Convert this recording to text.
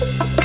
Bye.